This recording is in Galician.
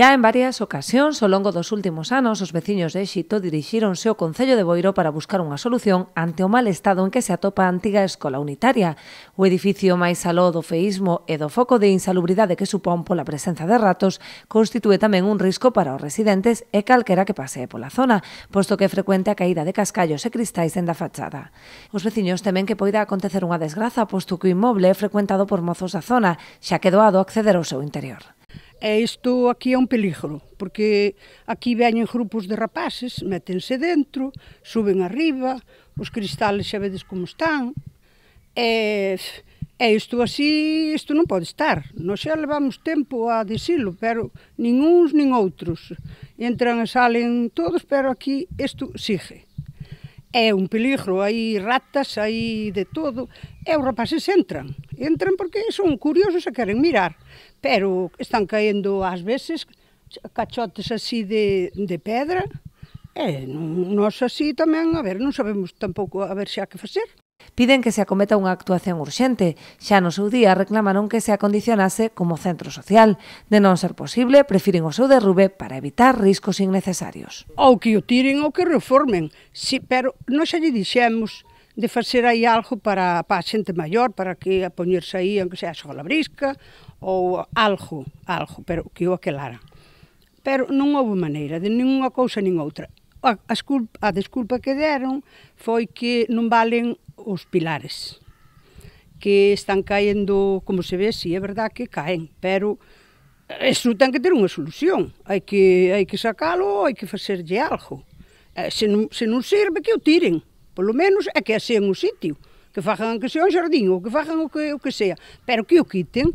Xa en varias ocasións ao longo dos últimos anos os veciños de Xito dirixíronse ao Concello de Boiro para buscar unha solución ante o mal estado en que se atopa a antiga escola unitaria, o edificio máis aló do feísmo e do foco de insalubridade que supón pola presenza de ratos constitúe tamén un risco para os residentes e calquera que pasee pola zona, posto que é frecuente a caída de cascallos e cristais en da fachada. Os veciños temen que poida acontecer unha desgraza posto que o inmoble é frecuentado por mozos da zona, xa que doado acceder ao seu interior. E isto aquí é un peligro, porque aquí veñen grupos de rapaces, métense dentro, suben arriba, os cristales xa vedes como están, e, e isto así, isto non pode estar. Nos xa levamos tempo a dicilo, pero nin uns nin outros. Entran e salen todos, pero aquí isto sigue. É un peligro, hai ratas, hai de todo, e os rapaces entran Entran porque son curiosos e queren mirar, pero están caendo ás veces cachotes así de, de pedra, e nós así tamén, a ver, non sabemos tampouco a ver xa que facer. Piden que se acometa unha actuación urxente. Xa no seu día reclamaron que se acondicionase como centro social. De non ser posible, prefiren o seu derrube para evitar riscos innecesarios. Ou que o tiren ou que reformen. Si, pero nós xa lle dixemos de facer aí algo para, para a xente maior, para que a poñerse aí, aunque sea solabrisca, ou algo, algo, pero que o aquelara. Pero non houve maneira de ninguna cousa nin outra. A, a, esculpa, a desculpa que deron foi que non valen os pilares, que están caendo, como se ve, si é verdad que caen, pero eso ten que ter unha solución. Hai que, hai que sacalo, hai que facerlle algo. Eh, se non, se non serve, que o tiren. Pelo menos é que é assim um sítio, que façam que seja um jardim, ou que façam o que, o que seja, pero que o quitem.